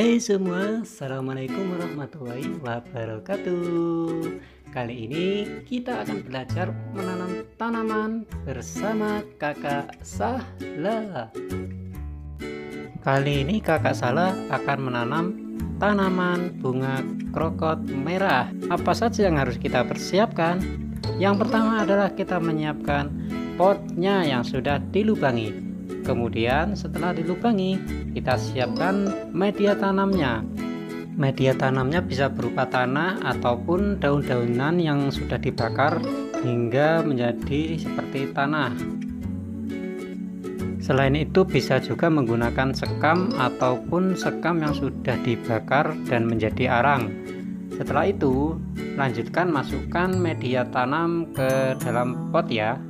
Hai semua, Assalamualaikum warahmatullahi wabarakatuh. Kali ini kita akan belajar menanam tanaman bersama kakak Sahla. Kali ini kakak Sahla akan menanam tanaman bunga krokot merah. Apa saja yang harus kita persiapkan? Yang pertama adalah kita menyiapkan potnya yang sudah dilubangi Kemudian setelah dilubangi, kita siapkan media tanamnya. Media tanamnya bisa berupa tanah ataupun daun-daunan yang sudah dibakar hingga menjadi seperti tanah. Selain itu bisa juga menggunakan sekam ataupun sekam yang sudah dibakar dan menjadi arang. Setelah itu, lanjutkan masukkan media tanam ke dalam pot ya.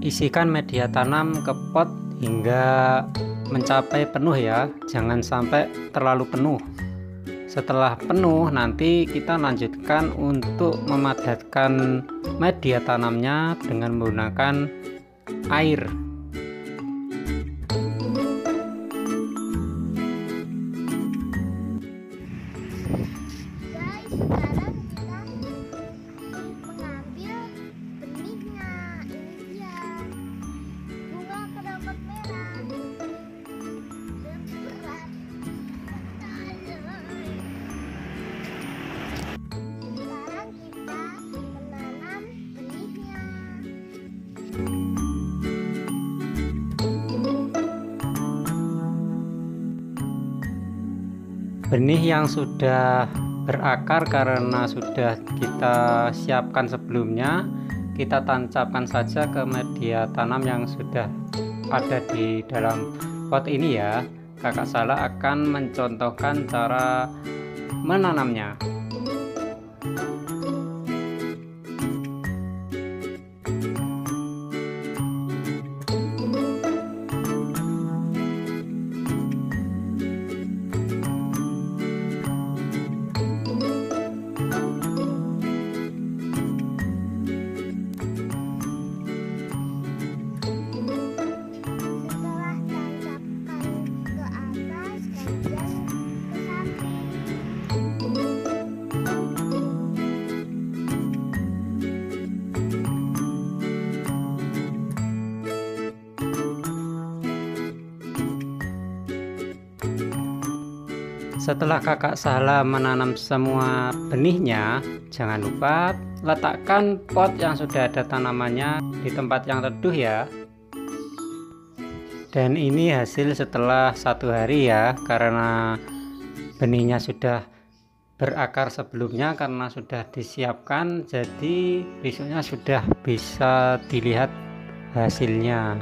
Isikan media tanam ke pot hingga mencapai penuh ya. Jangan sampai terlalu penuh. Setelah penuh nanti kita lanjutkan untuk memadatkan media tanamnya dengan menggunakan air benih yang sudah berakar karena sudah kita siapkan sebelumnya kita tancapkan saja ke media tanam yang sudah ada di dalam pot ini ya. Kakak salah akan mencontohkan cara menanamnya Setelah kakak Sahla menanam semua benihnya, jangan lupa letakkan pot yang sudah ada tanamannya di tempat yang teduh ya. Dan ini hasil setelah satu hari ya, karena benihnya sudah berakar sebelumnya karena sudah disiapkan, jadi besoknya sudah bisa dilihat hasilnya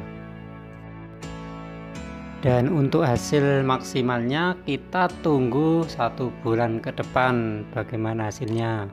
dan untuk hasil maksimalnya kita tunggu satu bulan ke depan bagaimana hasilnya